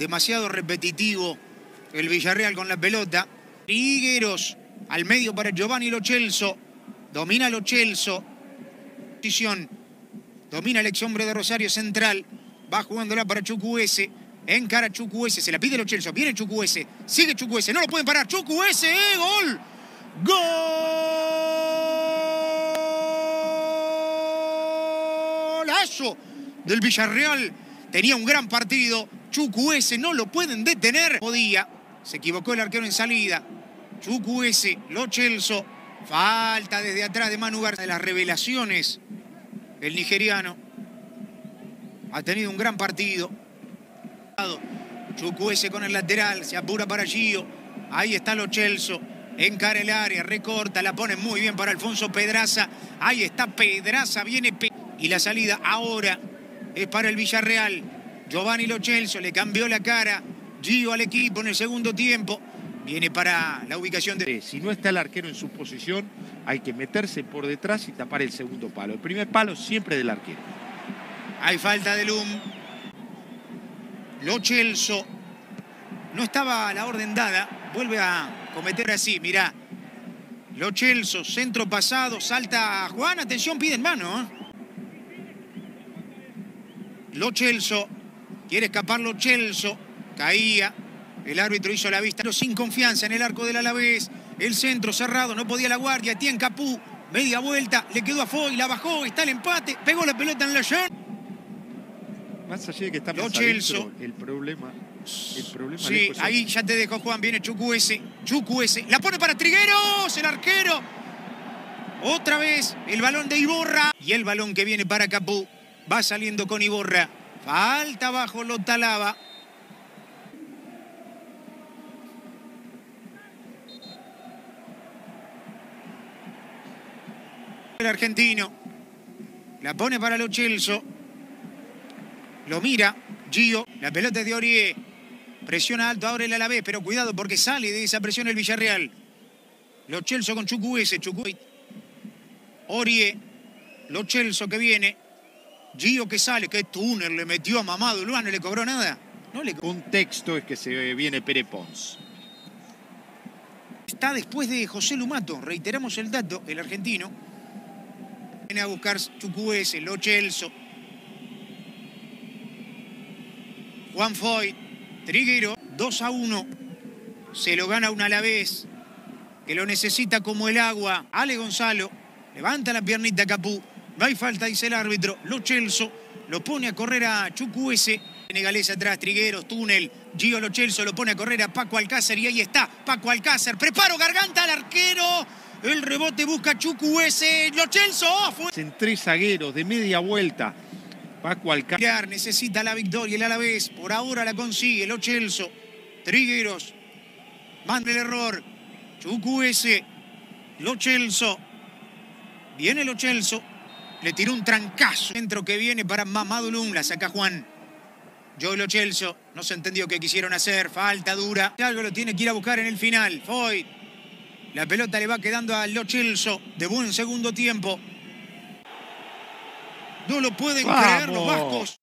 demasiado repetitivo el Villarreal con la pelota. Trigueros al medio para Giovanni Lochelso. Domina Lochelso. Posición. Domina el ex hombre de Rosario Central. Va jugándola para Chucuese. Encara Chucuese. Se la pide Lochelso. Viene Chucuese. Sigue Chucuese. No lo pueden parar. Chucuese. ¡Eh! ¡Gol! ¡Golazo! Del Villarreal. Tenía un gran partido. Chucuese. No lo pueden detener. Podía. Se equivocó el arquero en salida. Chucuese. Lochelso. Falta desde atrás de Manu Garza de las revelaciones. El nigeriano ha tenido un gran partido. Chucuese con el lateral, se apura para Gio. Ahí está Lo Chelso. Encara el área, recorta, la pone muy bien para Alfonso Pedraza. Ahí está Pedraza, viene y la salida ahora es para el Villarreal. Giovanni Lo Chelso le cambió la cara. Gio al equipo en el segundo tiempo. Viene para la ubicación de... Si no está el arquero en su posición, hay que meterse por detrás y tapar el segundo palo. El primer palo siempre del arquero. Hay falta de Lum. Lo Chelso. No estaba la orden dada. Vuelve a cometer así, mirá. Lo Chelso, centro pasado, salta Juan. Atención, piden mano. ¿eh? Lo Chelso. Quiere escapar Lo Chelso. Caía. El árbitro hizo la vista, pero sin confianza en el arco del Alavés. El centro cerrado, no podía la guardia. Tiene Capú, media vuelta, le quedó a Foy, la bajó, está el empate, pegó la pelota en la llana. Más allá de que está Lo Chelso. el problema. El problema sí, ahí ya te dejó Juan, viene Chucuese. Chucuese, la pone para Trigueros, el arquero. Otra vez el balón de Iborra. Y el balón que viene para Capú. Va saliendo con Iborra. Falta abajo, lo talaba. El argentino. La pone para Lo Chelso. Lo mira. Gio. La pelota es de Orie. Presiona alto ahora el Alavés, pero cuidado porque sale de esa presión el Villarreal. Lo Chelso con Chucuese. Chucuese. Orie. Lo Chelso que viene. Gio que sale. Qué túnel le metió a Mamado Luan. No le cobró nada. No le... Un texto es que se viene Pere Pons. Está después de José Lumato. Reiteramos el dato. El argentino. Viene a buscar Chucuese, Lo Chelso. Juan Foy, Triguero, 2 a 1. Se lo gana una a la vez. Que lo necesita como el agua. Ale Gonzalo. Levanta la piernita Capú. No hay falta, dice el árbitro. Lo Chelso lo pone a correr a Chucuese. Senegalés atrás, Trigueros, túnel. Gio Lo Chelso lo pone a correr a Paco Alcácer y ahí está. Paco Alcácer. Preparo garganta al arquero. El rebote busca Chucuese. Lo Chelso. En tres zagueros de media vuelta. Paco Alcácer. Necesita la victoria el Alavés. Por ahora la consigue. Lo Chelso. Trigueros. Manda el error. Chucuese. Lo Chelso. Viene Lo Chelso. Le tiró un trancazo. Centro que viene para Mamadulum. La saca Juan. Joe Lo Chelso. No se entendió qué quisieron hacer. Falta dura. Algo lo tiene que ir a buscar en el final. Foy. La pelota le va quedando a Lo Chelso. De buen segundo tiempo. No lo pueden Vamos. creer los vascos.